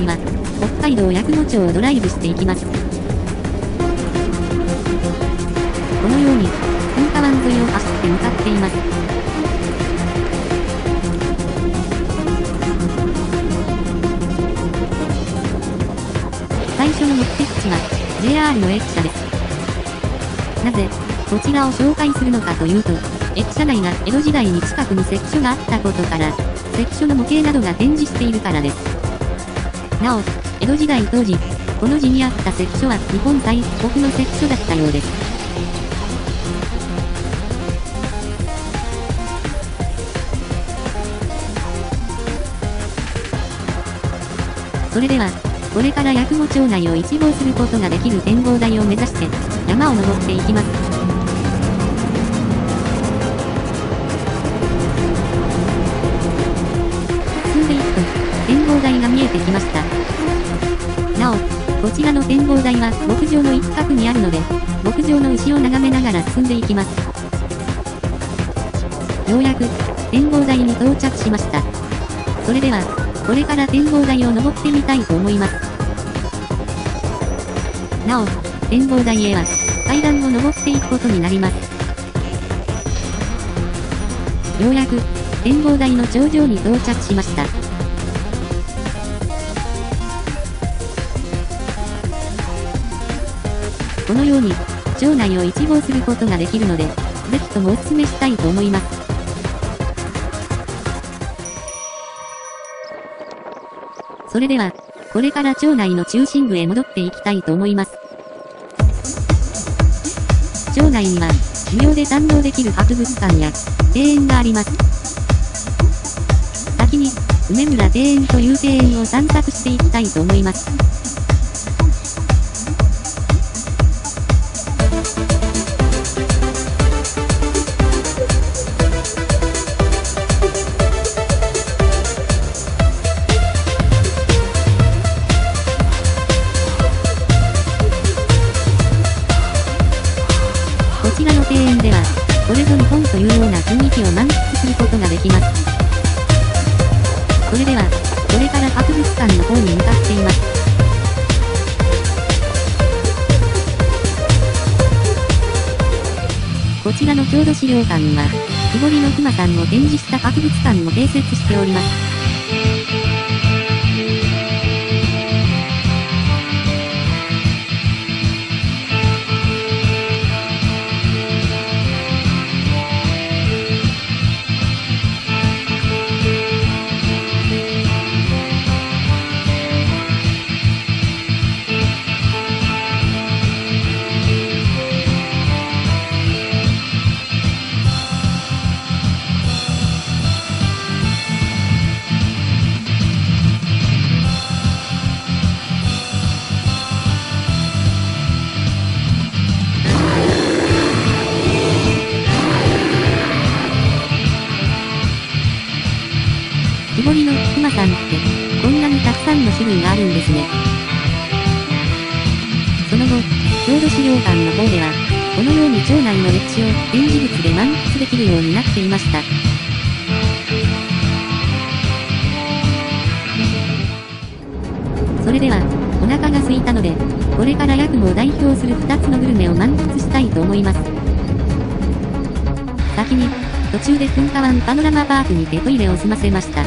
回は、北海道八雲町をドライブしていきます。このように、噴火湾沿いを走って向かっています。最初の目的地は、JR の駅舎です。なぜ、こちらを紹介するのかというと、駅舎内が江戸時代に近くに関所があったことから、関所の模型などが展示しているからです。なお、江戸時代当時、この字にあった関所は日本最北の関所だったようです。それでは、これから八雲町内を一望することができる展望台を目指して、山を登っていきます。展望台が見えてきました。なお、こちらの展望台は牧場の一角にあるので、牧場の牛を眺めながら進んでいきます。ようやく、展望台に到着しました。それでは、これから展望台を登ってみたいと思います。なお、展望台へは、階段を登っていくことになります。ようやく、展望台の頂上に到着しました。このように、町内を一望することができるので、ぜひともお勧めしたいと思います。それでは、これから町内の中心部へ戻っていきたいと思います。町内には、無料で堪能できる博物館や、庭園があります。先に、梅村庭園という庭園を散策していきたいと思います。園では、これぞ日本というような雰囲気を満喫することができます。それでは、これから博物館の方に向かっています。こちらの郷土資料館は、木彫りの熊さんを展示した博物館も併設しております。木彫りの菊間さんって、こんなにたくさんの種類があるんですね。その後、郷土資料館の方では、このように町内の歴史を展示物で満喫できるようになっていました。それでは、お腹が空いたので、これからヤクモを代表する2つのグルメを満喫したいと思います。先に、途中で噴火湾パノラマパークにてトイレを済ませました。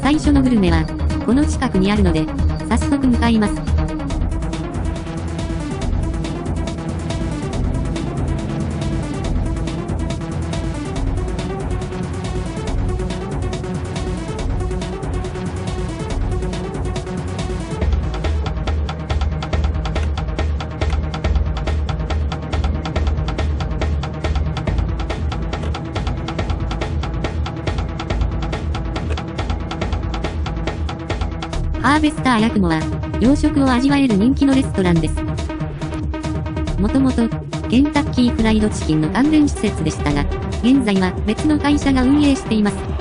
最初のグルメは、この近くにあるので、早速向かいます。ハーベスターヤクモは、洋食を味わえる人気のレストランです。もともと、ケンタッキーフライドチキンの関連施設でしたが、現在は別の会社が運営しています。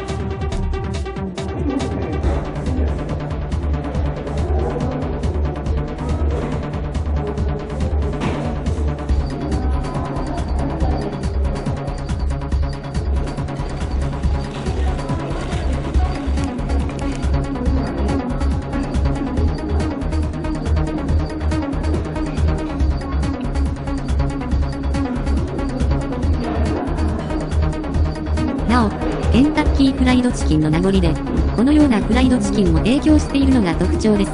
なおケンタッキーフライドチキンの名残で、このようなフライドチキンも提供しているのが特徴です。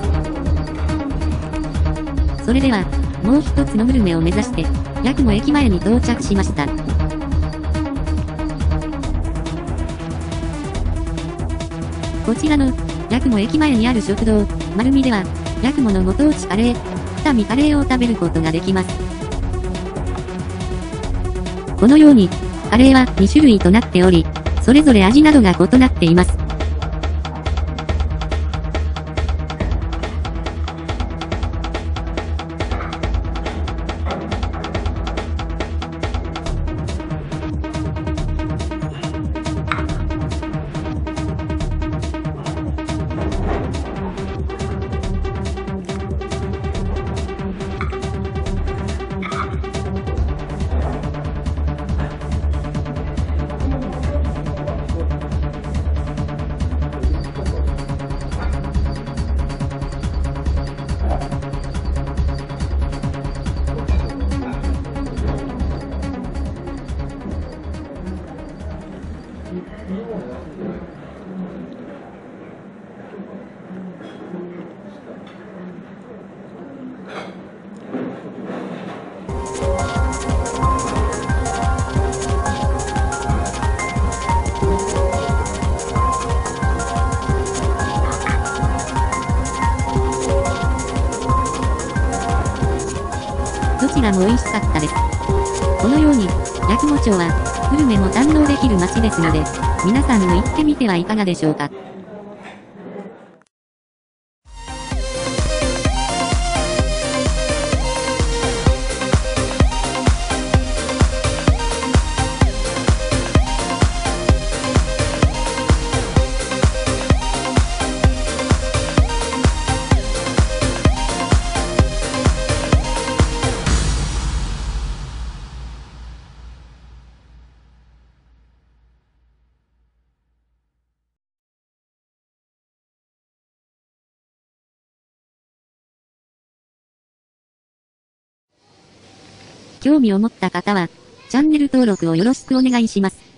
それでは、もう一つのグルメを目指して、ヤクモ駅前に到着しました。こちらの、ヤクモ駅前にある食堂、丸見では、ヤクモのご当地カレー、二見カレーを食べることができます。このように、カレーは2種類となっており、それぞれ味などが異なっています。ちらも美味しかったです。このように、八雲町は、グルメも堪能できる街ですので、皆さんも行ってみてはいかがでしょうか。興味を持った方は、チャンネル登録をよろしくお願いします。